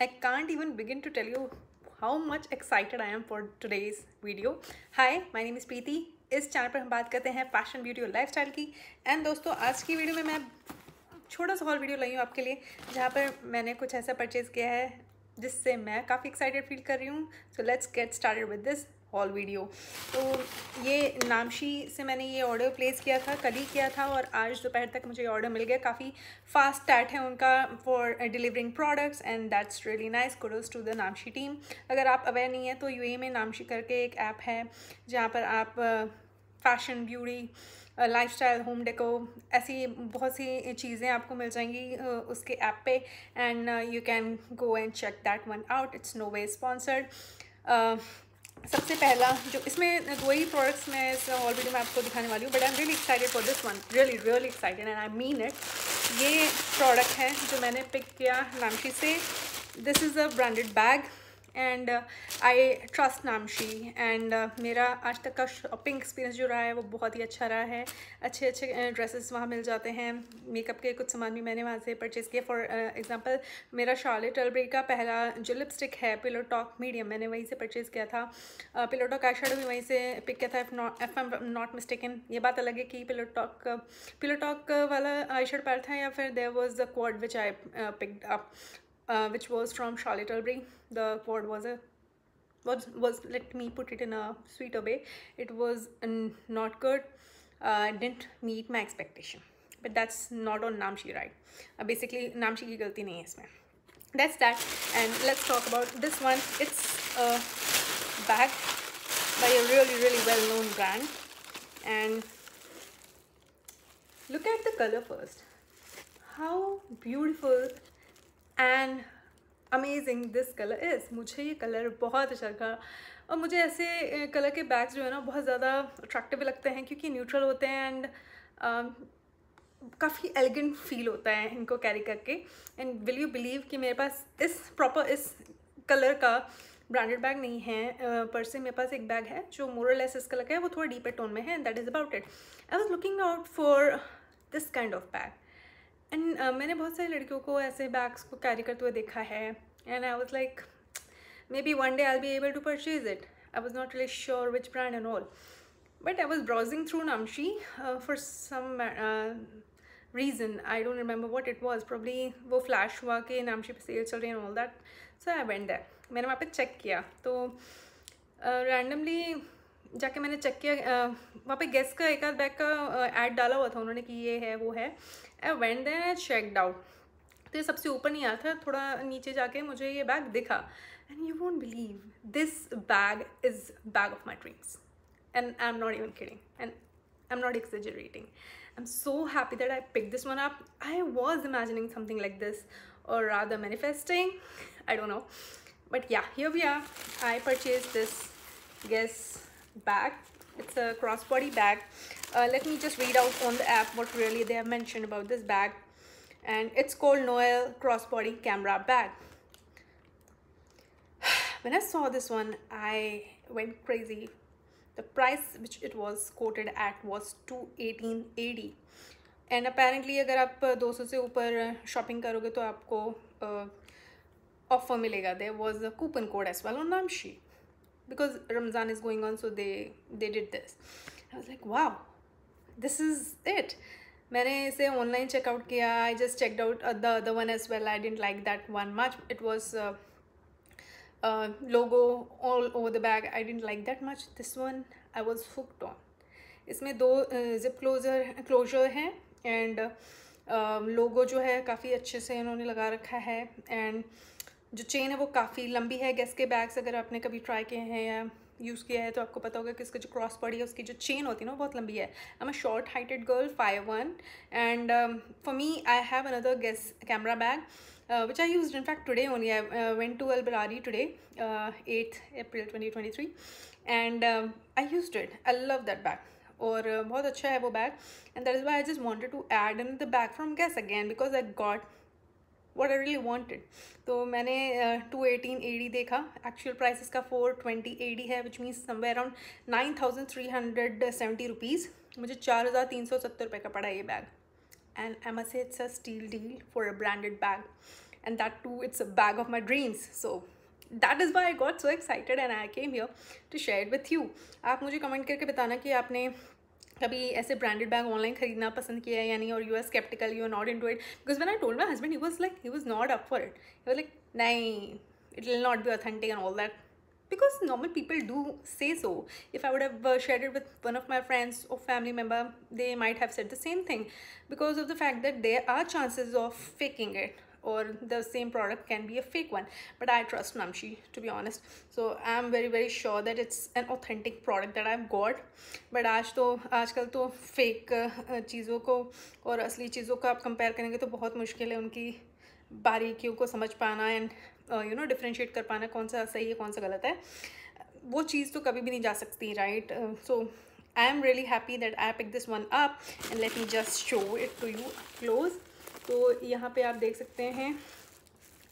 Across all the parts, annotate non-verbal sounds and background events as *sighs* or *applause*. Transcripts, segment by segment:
I can't even begin to tell you how much excited I am for today's video. Hi, my name is Preeti. इस channel पर हम बात करते हैं fashion beauty और lifestyle की एंड दोस्तों आज की वीडियो में मैं छोटा सा हॉल वीडियो लाई हूँ आपके लिए जहाँ पर मैंने कुछ ऐसा परचेज़ किया है जिससे मैं काफ़ी एक्साइटेड फील कर रही हूँ so let's get started with this haul video तो ये नामशी से मैंने ये ऑर्डर प्लेस किया था, कल ही किया था और आज दोपहर तक मुझे ऑर्डर मिल गया। काफ़ी फास्ट टैट है उनका for delivering products and that's really nice kudos to the Namshi team अगर आप अवेयर नहीं है तो यू में नामशी करके एक ऐप है, जहाँ पर आप fashion beauty life style home decor ऐसी बहुत सी चीज़ें आपको मिल जाएँगी उसके ऐप पे। And you can go and check that one out it's no way sponsored सबसे पहला जो इसमें दो ही प्रोडक्ट्स मैं ऑलरेडी मैं आपको दिखाने वाली हूँ but I am really excited for this one really really excited and I mean it ये प्रोडक्ट है जो मैंने पिक किया नामशी से. This is a branded bag and I trust Namshi and मेरा आज तक का शॉपिंग एक्सपीरियंस जो रहा है वो बहुत ही अच्छा रहा है। अच्छे अच्छे ड्रेसेस uh, वहाँ मिल जाते हैं। मेकअप के कुछ सामान भी मैंने वहाँ से परचेज़ किया फॉर एग्जांपल uh, मेरा शार्लेट टलब्री का पहला जो लिपस्टिक है पिलो टॉक मीडियम मैंने वहीं से परचेज़ किया था। पिलो टॉक आई भी वहीं से पिक किया था if not if I'm not mistaken ये बात अलग है कि पिलो टॉक पिलो टॉक वाला आई पैर था या फिर there was the quad which I picked up uh, which was from Charlotte Tilbury. The word was a was was let me put it in a sweeter way. It was um, not good. Uh, didn't meet my expectation. But that's not on Namshi, right? Uh, basically, Namshi ki galti nahi hai. That's that. And let's talk about this one. It's uh, a bag by a really, really well-known brand. And look at the color first. How beautiful and amazing this colour is मुझे ये colour बहुत अच्छा लगा। और मुझे ऐसे colour के bags जो है ना, बहुत ज़्यादा अट्रैक्टिव लगते हैं क्योंकि न्यूट्रल होते हैं एंड काफ़ी एलिगेंट फील होता है इनको कैरी करके। एंड विल यू बिलीव कि मेरे पास इस प्रॉपर इस कलर का ब्रांडेड बैग नहीं है। पर से मेरे पास एक बैग है जो मोरल लेस इस कलर का है, वो थोड़ा डीपर टोन में है and that is about it I was looking out for this kind of bag and uh, मैंने बहुत सारी लड़कियों को ऐसे बैग्स को कैरी करते हुए देखा है। And I was like maybe one day I be able to purchase it I was not really sure which brand and all but I was browsing through Namshi for some reason. I don't remember what it was. Probably वो flash हुआ कि Namshi पे sale चल रही है all that so I went that मैंने वहाँ पे चेक किया. तो रैंडमली uh, जाके मैंने चेक किया वहाँ पे गेस्ट का एक आध बैग का ऐड डाला हुआ था उन्होंने कि ये है, वो है। I went then I checked out तो ये सबसे ऊपर नहीं आया था, थोड़ा नीचे जाके मुझे ये बैग दिखा। And you won't believe this bag is bag of my dreams and I am not even kidding and I am not exaggerating I am so happy that I pick this one आप I was imagining something like this और are the manifesting I don't know but yeah we are I purchase this Guess bag it's a crossbody bag uh, let me just read out on the app what really they have mentioned about this bag and it's called Noel crossbody camera bag *sighs* when I saw this one I went crazy the price which it was quoted at was 218.80 and apparently अगर आप 200 से ऊपर shopping करोगे तो आपको offer मिलेगा there was a coupon code as well on Namshi because Ramzan is going on, so they they did this. I was like, wow, this is it. मैंने इसे ऑनलाइन चेकआउट किया I just checked out the other one as well I didn't like that one much it was logo all over the bag I didn't like that much this one I was hooked on इसमें दो zip closure closure हैं and logo जो है काफ़ी अच्छे से इन्होंने लगा रखा है. एंड जो चेन है वो काफ़ी लंबी है। गैस के बैग्स अगर आपने कभी ट्राई किए हैं या यूज़ किया है तो आपको पता होगा कि इसका जो क्रॉस बॉडी है उसकी जो चेन होती है ना वो बहुत लंबी है। I am a short heighted girl five one and for me I have another Guess camera bag which I use in fact today only I went to Al Barari today at April twenty twenty three and I use it I love that bag और uh, बहुत अच्छा है वो bag and that is why I just wanted to add in the bag from Guess again because I got what I really wanted तो मैंने two eighteen A D देखा। Actual price इसका four twenty A D है which means somewhere around nine thousand three hundred seventy rupees मुझे चार हज़ार तीन सौ सत्तर रुपये का पड़ा ये बैग एंड एम मस it's a steal deal for a branded bag and that too it's a bag of my dreams so that is I got so excited and I came here to share it with you. आप मुझे comment करके बताना कि आपने कभी ऐसे branded bag online खरीदना पसंद किया है या नहीं और you are sceptical you are not into it because when I told my husband he was like he was not up for it he like it will not be authentic and all that because normal people do say so if i would have uh, shared it with one of my friends or family member they might have said the same thing because of the fact that there are chances of faking it or the same product can be a fake one. But i trust namshi, to be honest. So, i'm very very sure that it's an authentic product that i've got. But आज तो आजकल तो fake चीज़ों को और असली चीज़ों को आप कंपेयर करेंगे तो बहुत मुश्किल है उनकी बारीकियों को समझ पाना एंड यू नो डिफ्रेंशिएट कर पाना कौन सा सही है, कौन सा गलत है। वो चीज़ तो कभी भी नहीं जा सकती right so I am really happy that I pick this one up and let me just show it to you close तो यहाँ पे आप देख सकते हैं,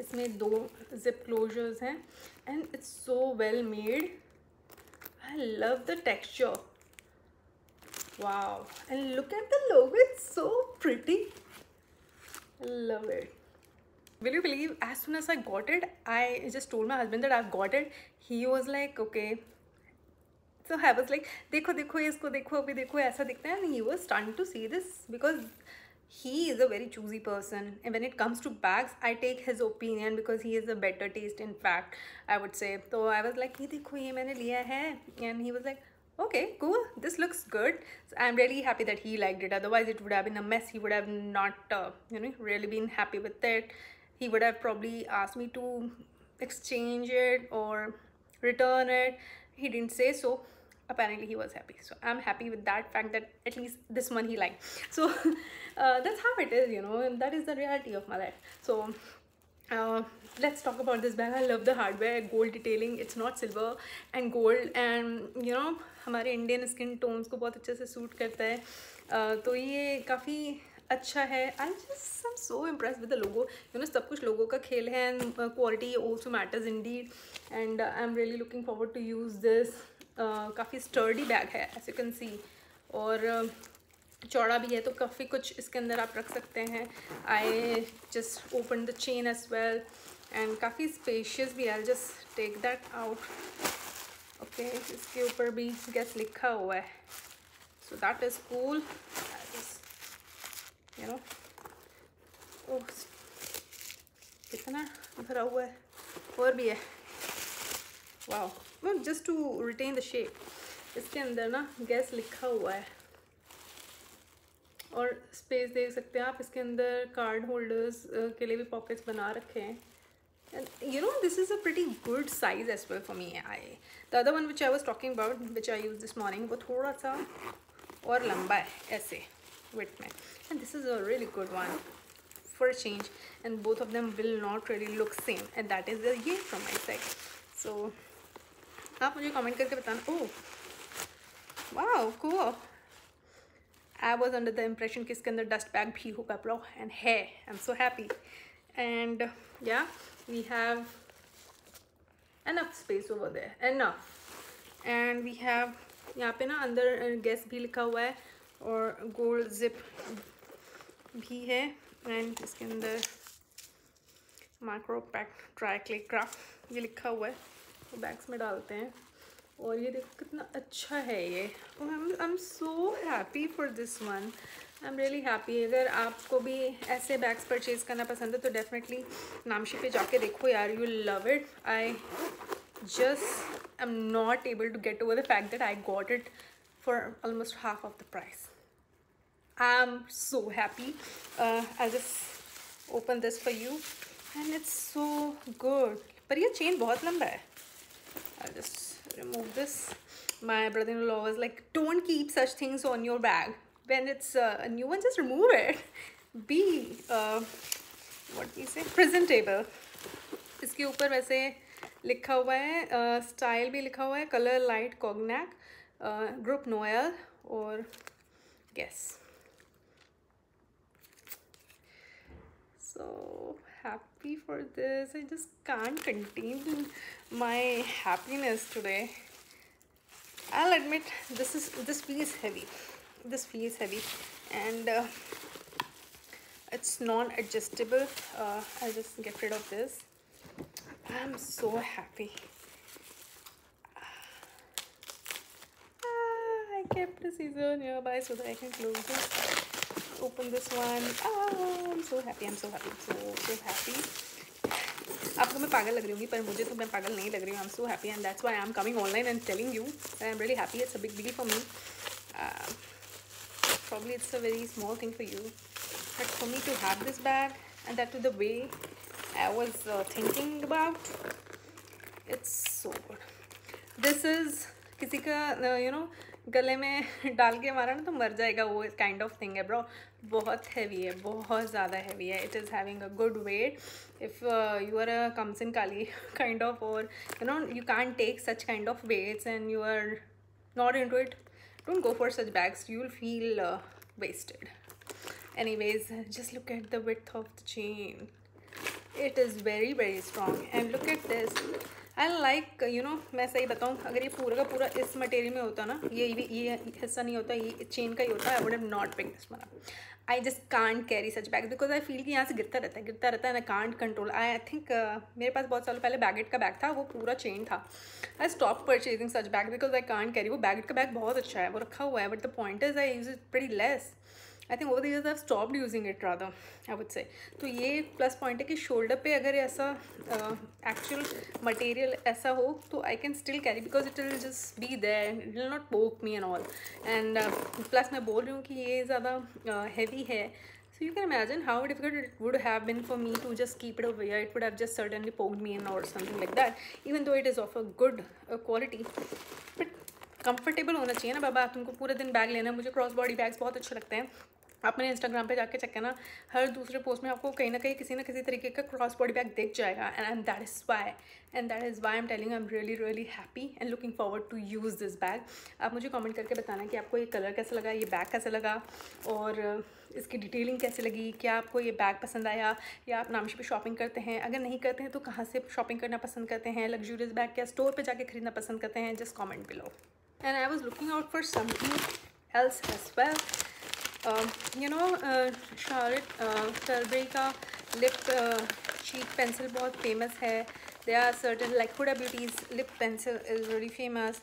इसमें दो जिप क्लोजर्स हैं and it's so well made I love the texture wow and look at the logo it's so pretty love it will you believe as soon as I got it I just told my husband that I got it he was like okay so have like देखो देखो, इसको देखो, अभी देखो, ऐसा दिखता है. And he was start to see this because he is a very choosy person. And when it comes to bags i take his opinion because he has a better taste in fact i would say. So i was like ye dekho ye maine liya hai and he was like okay cool. This looks good. So i'm really happy that he liked it. Otherwise it would have been a mess. He would have not uh, you know really been happy with it. He would have probably asked me to exchange it or return it. He didn't say so apparently he was happy so i'm happy with that fact that at least this one he liked so uh, that's how it is you know and that is the reality of my life so uh, let's talk about this bag i love the hardware gold detailing it's not silver and gold and you know हमारे Indian skin tones को बहुत अच्छे से suit करता है uh, तो ये काफ़ी अच्छा है। I just am so impress with the logo you know सब कुछ लोगों का खेल है and quality also matters indeed and I am really looking forward to use this काफ़ी स्टर्डी बैग है एज यू कैन सी और uh, चौड़ा भी है तो काफ़ी कुछ इसके अंदर आप रख सकते हैं। I just open the chain as well and काफ़ी स्पेशियस भी है। Just take that out okay इसके ऊपर भी गैस लिखा हुआ है। So that is cool Ya lo. Ups. ¿Qué tal? है agua? ¿Por qué? Wow. Well, just to retain the इसके अंदर ना गैस लिखा हुआ है और स्पेस देख सकते हैं आप इसके अंदर कार्ड होल्डर्स के लिए भी पॉकेट्स बना रखे हैं and you know this is a pretty good size as well for me I the other one which I was talking about which I use this morning वो थोड़ा सा और लंबा है ऐसे width में and this is a really good one for a change and both of them will not really look same and that is the ये from my side so आप मुझे कमेंट करके बताना ओह वाह cool I was under the impression कि इसके अंदर dust bag भी होगा ब्रो एंड है I am so happy and yeah we have enough space over there enough and we have यहाँ पे ना अंदर गैस भी लिखा हुआ है और गोल्ड जिप भी है एंड इसके अंदर micro pack dry clay craft ये लिखा हुआ है। तो बैग्स में डालते हैं। और ये देखो कितना अच्छा है ये। I am so happy for this one I am really happy अगर आपको भी ऐसे बैग्स परचेज करना पसंद है तो डेफिनेटली नामशी पे जाके देखो यार। You love it I just I am not able to get over the fact that I got it For almost half of the price I am so happy I just open this for you and it's so good पर ये chain बहुत लंबा है I'll just remove this. My brother-in-law was like, don't keep such things on your bag. When it's uh, a new one, just remove it. Be, uh, what we say, presentable. इसके ऊपर वैसे लिखा हुआ है style uh, भी लिखा हुआ है colour light कॉग्नैक uh, group Noel or guess. So happy for this. I just can't contain my happiness today. I'll admit this is this feels heavy. This feels heavy and uh, it's non-adjustable. Uh, I'll just get rid of this. I'm so happy. kept the scissor nearby so that I can close this. Open this one. Oh, I'm so happy. I'm so happy. So so happy. आपको तो मैं पागल लग रही हूँगी पर मुझे तो मैं पागल नहीं लग रही हूँ I am so happy and that's why I am coming online and telling you I am really happy it's a big billy for me probably it's a very small thing for you but for me to have this bag and that to the way I was thinking about it's so good this is किसी का uh, you know गले में *laughs* डाल के मारा ना तो मर जाएगा वो काइंड ऑफ़ थिंग है ब्रो बहुत हैवी है बहुत ज़्यादा हैवी है। It is having a good weight if you are a comes in Kali kind of और you know you can take such kind of weights and you are not into it don't go for such bags you *laughs* will feel uh, wasted. Anyways just look at the width of the chain. It is very very strong. And look at this. I like you know मैं सही बताऊँ, अगर ये पूरा का पूरा इस material में होता ना, ये भी, ये हिस्सा नहीं होता, ये चेन का ही होता I would have not pick this one I just can't carry such bag because I feel कि यहाँ से गिरता रहता है, गिरता रहता है I can't control I I think मेरे पास बहुत सालों पहले बैगेट का बैग था, वो पूरा चेन था. I stop purchasing such bag because I can't carry वो बैगेट का बैग बहुत अच्छा है, वो रखा हुआ है but the point is I use it very less I think over the I stop using it rather I would say तो ये प्लस पॉइंट है कि शोल्डर पे अगर ऐसा एक्चुअल uh, मटेरियल ऐसा हो तो I can still carry because it will just be there it will not poke me and all and plus मैं बोल रही हूँ कि ये ज़्यादा हैवी uh, है So you can imagine how difficult it would have been for me to just keep it over here. It would have just certainly poked me in or something like that. Even though it is of a good uh, quality. But comfortable होना चाहिए ना बाबा तुमको पूरे दिन bag लेना मुझे cross body bags बहुत अच्छे लगते हैं आप मेरे इंस्टाग्राम पे जाके चेक करना, हर दूसरे पोस्ट में आपको कहीं ना कहीं किसी ना किसी तरीके का क्रॉस बॉडी बैग दिख जाएगा and and that is why and that is why am telling I am really really happy and looking forward to use this bag आप मुझे कमेंट करके बताना कि आपको ये कलर कैसा लगा, ये बैग कैसा लगा, और इसकी डिटेलिंग कैसे लगी, क्या आपको ये बैग पसंद आया, या आप नामशी पे शॉपिंग करते हैं? अगर नहीं करते हैं तो कहाँ से शॉपिंग करना पसंद करते हैं लग्जूरियस बैग क्या स्टोर पर जाके खरीदना पसंद करते हैं? Just comment below and I was looking out for something else as well you know Charlotte Tilbury का लिप शीट पेंसिल बहुत फ़ेमस है. They are certain like Huda beauty's lip pencil is very famous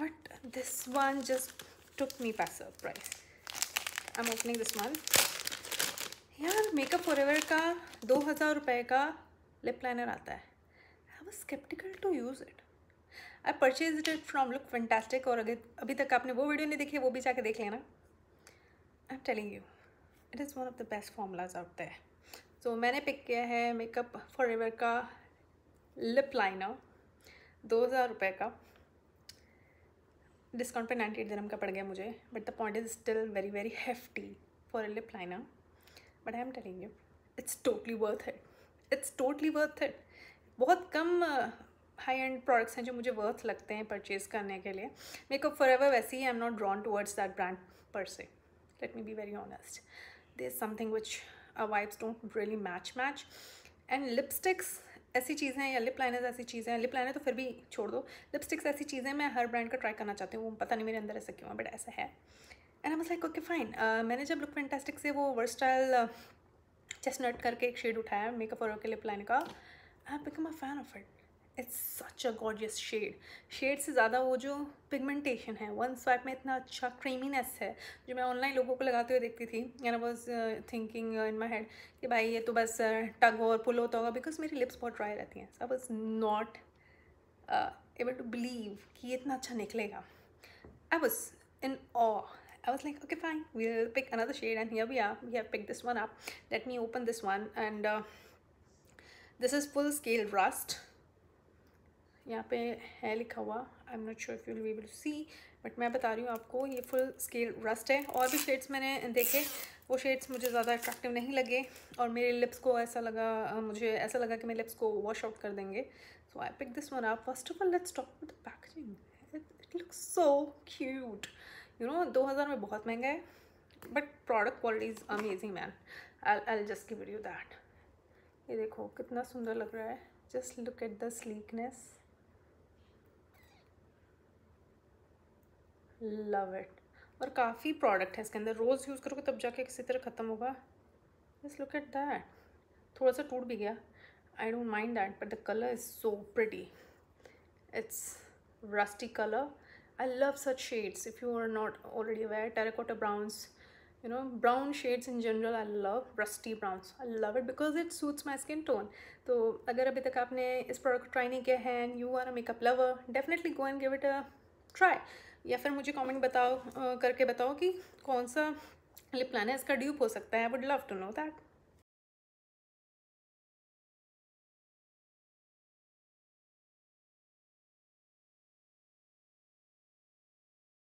but this one just me pass surprise I am opening this one यार makeup forever का दो हज़ार रुपये का lip liner आता है. I was skeptical to use it I purchase it from Look Fantastic और अगर अभी तक आपने वो वीडियो नहीं देखी वो भी जाके देख लेना. I'm telling you, it is one of the best formulas out there. So मैंने पिक किया है मेकअप फॉर एवर का लिप लाइनर दो हज़ार रुपये का। डिस्काउंट पे नाइन्टी एट दिनम का पड़ गया मुझे but the point is still very very hefty for a lip liner but I am telling you it's totally worth it it's totally worth it बहुत कम हाई एंड प्रोडक्ट्स हैं जो मुझे वर्थ लगते हैं परचेज़ करने के लिए। मेकअप फॉर एवर वैसे ही I am not drawn towards that brand per se let me be very honest. There's something which our vibes don't really match match. And lipsticks, ऐसी चीज़ें हैं या लिप लाइनर्स ऐसी चीज़ें हैं लिप लाइनर तो फिर भी छोड़ दो। लिपस्टिक्स ऐसी चीज़ें मैं हर ब्रांड का ट्राई करना चाहती हूँ, वो पता नहीं मेरे अंदर ऐसा क्यों है बट ऐसा है। And I like okay fine मैंने जब लुक फैंटास्टिक से वो वर्स्टाइल चेस्टनट करके एक शेड उठाया मेकअप और के लिप लाइन का I become a fan of it it's such a gorgeous shade shade से ज़्यादा वो जो पिगमेंटेशन है वन स्वाइप में इतना अच्छा क्रीमीनेस है जो मैं ऑनलाइन लोगों को लगाते हुए देखती थी and I was thinking in my head कि भाई ये तो बस टग uh, और पुल होता होगा बिकॉज़ मेरी लिप्स बहुत ड्राई रहती हैं I was not able to believe कि ये इतना अच्छा निकलेगा I was in awe I was like, okay, fine, we'll pick another shade, and here we are. We have picked this one up. Let me open this one, and uh, this is full scale rust. यहाँ पे है लिखा हुआ I am not sure if will see but मैं बता रही हूँ आपको, ये फुल स्केल रस्ट है। और भी शेड्स मैंने देखे, वो शेड्स मुझे ज़्यादा अट्रैक्टिव नहीं लगे, और मेरे लिप्स को ऐसा लगा मुझे ऐसा लगा कि मेरे लिप्स को वॉश आउट कर देंगे। So I pick this one आप first of all let's talk with packaging it looks so cute you know दो हज़ार में बहुत महँगा है but product quality is amazing man I I just give you that ये देखो, कितना सुंदर लग रहा है। Just look at the sleekness love it. और काफ़ी प्रोडक्ट है इसके अंदर। रोज़ यूज़ करोगे तब जाके किसी तरह ख़त्म होगा। इस लुक एट दैट थोड़ा सा टूट भी गया। I don't mind that but the colour is so pretty it's rusty colour I love such shades if you are not already aware terracotta browns you know brown shades in general I love rusty browns I love it because it suits my skin tone तो अगर अभी तक आपने इस product try नहीं किया है and you are a makeup lover definitely go and give it a try या फिर मुझे कमेंट बताओ करके बताओ कि कौन सा लिप है इसका ड्यूप हो सकता है। I would love to know that